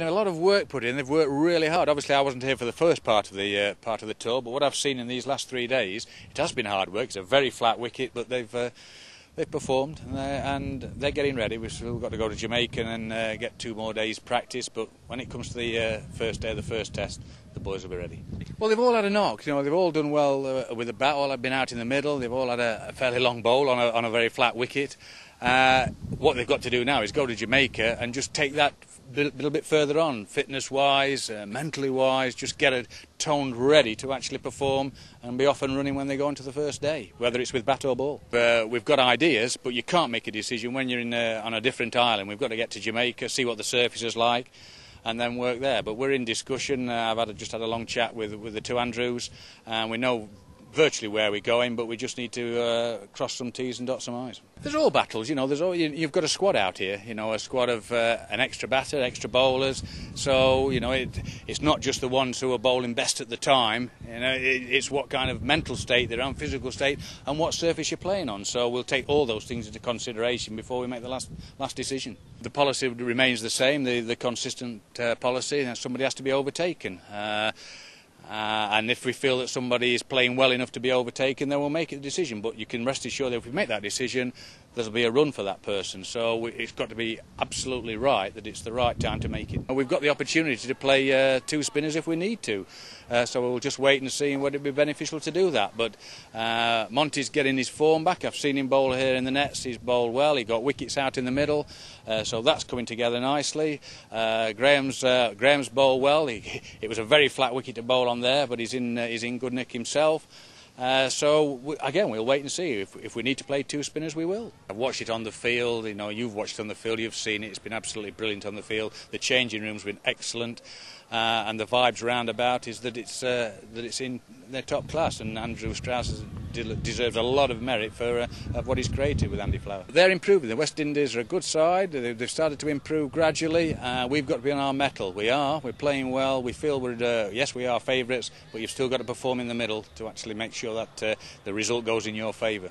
A lot of work put in. They've worked really hard. Obviously, I wasn't here for the first part of the uh, part of the tour, but what I've seen in these last three days, it has been hard work. It's a very flat wicket, but they've uh, they've performed and they're, and they're, getting ready. We've still got to go to Jamaica and uh, get two more days practice. But when it comes to the uh, first day of the first test, the boys will be ready. Well, they've all had a knock. You know, they've all done well uh, with the bat. All have been out in the middle. They've all had a, a fairly long bowl on a, on a very flat wicket. Uh, what they've got to do now is go to Jamaica and just take that a little bit further on, fitness wise, uh, mentally wise, just get it toned ready to actually perform and be off and running when they go into the first day, whether it's with bat or ball. Uh, we've got ideas, but you can't make a decision when you're in a, on a different island. We've got to get to Jamaica, see what the surface is like. And then work there. But we're in discussion. Uh, I've had, just had a long chat with with the two Andrews, and we know virtually where we're going, but we just need to uh, cross some T's and dot some I's. There's all battles, you know. There's all you, have got a squad out here, you know, a squad of uh, an extra batter, extra bowlers. So you know, it, it's not just the ones who are bowling best at the time. You know, it, it's what kind of mental state they're on, physical state, and what surface you're playing on. So we'll take all those things into consideration before we make the last last decision. The policy remains the same, the the consistent uh, policy. Somebody has to be overtaken. Uh, and if we feel that somebody is playing well enough to be overtaken, then we'll make a decision. But you can rest assured that if we make that decision, there'll be a run for that person. So we, it's got to be absolutely right that it's the right time to make it. We've got the opportunity to play uh, two spinners if we need to. Uh, so we'll just wait and see whether it'd be beneficial to do that. But uh, Monty's getting his form back. I've seen him bowl here in the nets. He's bowled well. He got wickets out in the middle, uh, so that's coming together nicely. Uh, Graeme's Graeme's bowled well. He, it was a very flat wicket to bowl on there, but he's in uh, he's in good nick himself. Uh, so we, again, we'll wait and see. If, if we need to play two spinners, we will. I've watched it on the field. You know, you've watched it on the field. You've seen it. It's been absolutely brilliant on the field. The changing room's been excellent, uh, and the vibes round about is that it's uh, that it's in their top class. And Andrew Strauss deserves a lot of merit for uh, what he's created with Andy Flower. They're improving. The West Indies are a good side. They've started to improve gradually. Uh, we've got to be on our mettle. We are. We're playing well. We feel we're uh, yes, we are favourites, but you've still got to perform in the middle to actually make sure that uh, the result goes in your favour.